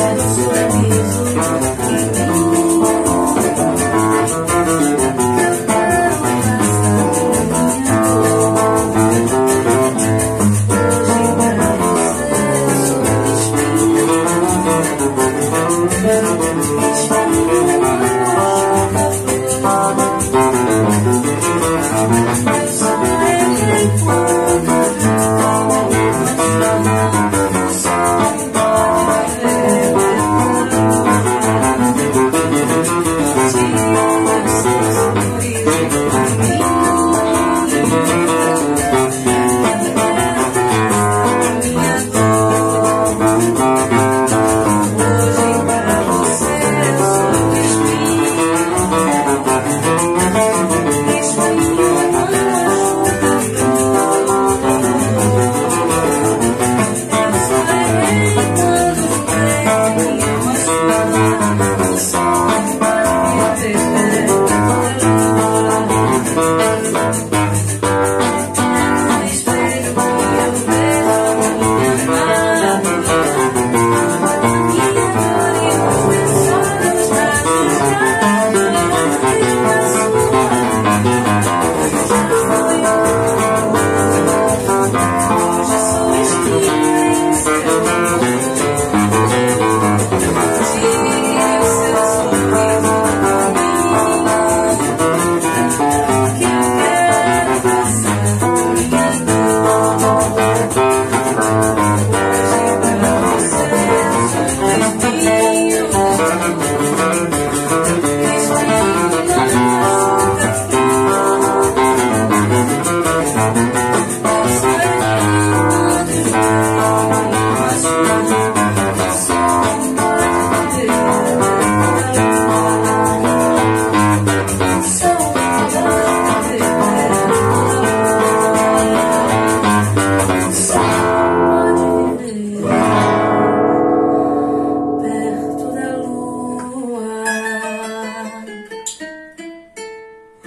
Yes.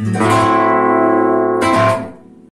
Mm-hmm.